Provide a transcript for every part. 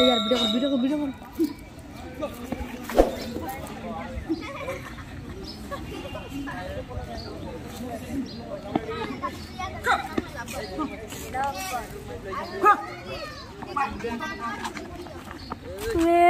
밀어가 밀어가 밀어가 왜?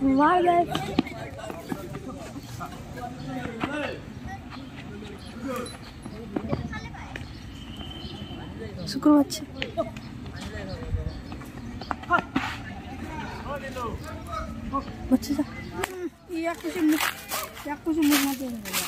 Why guys? Screwatch. 맞추자. 이 약구심, 약구심 못 맞는 거야.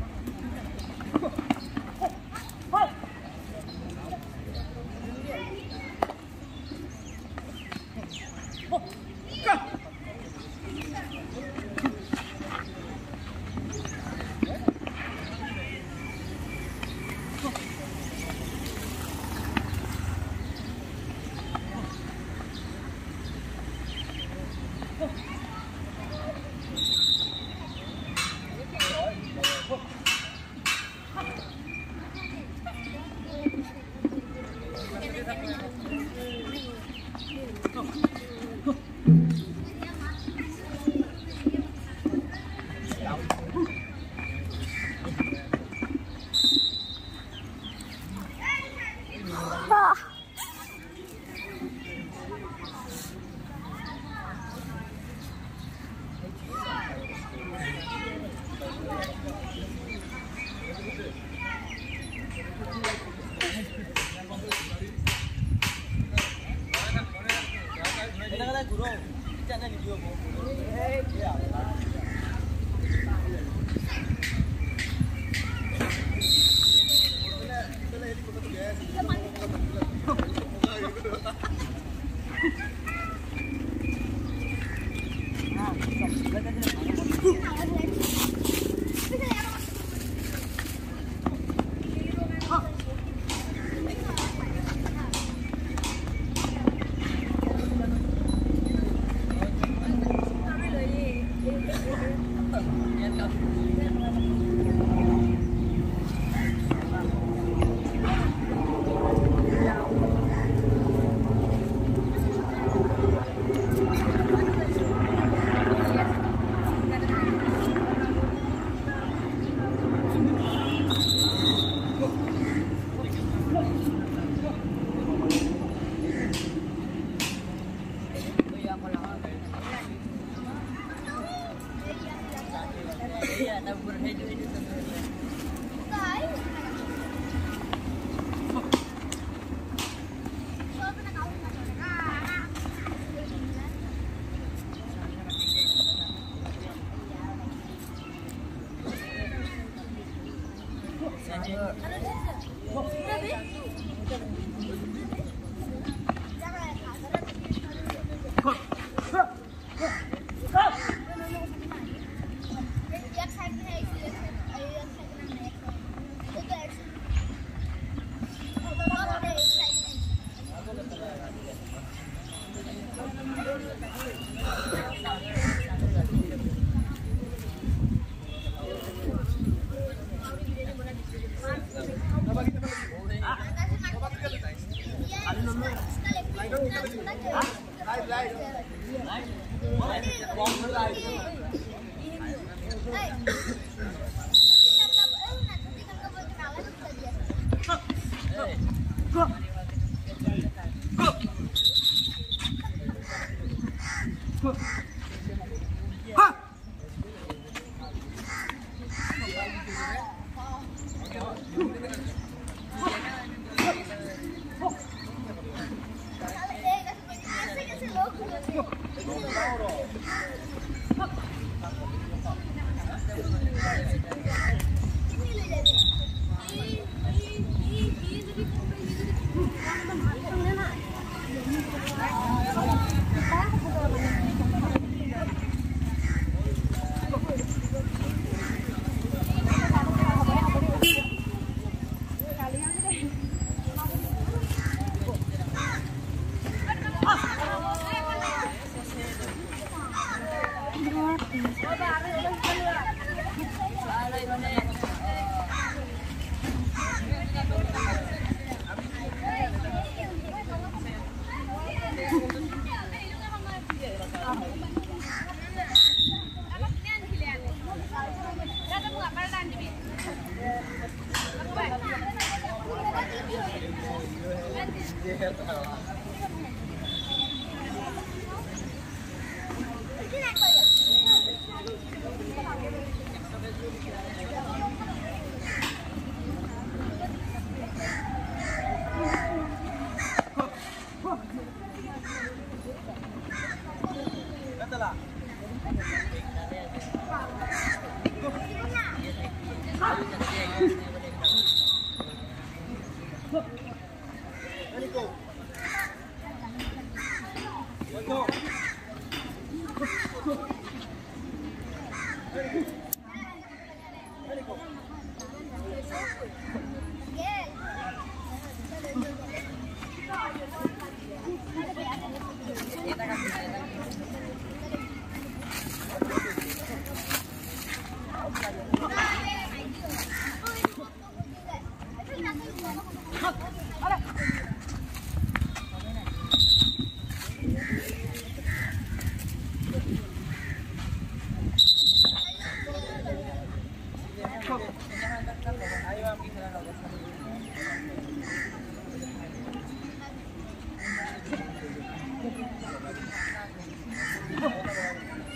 那你就不？哎，对呀。老板没有问题 Yeah.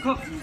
Hey!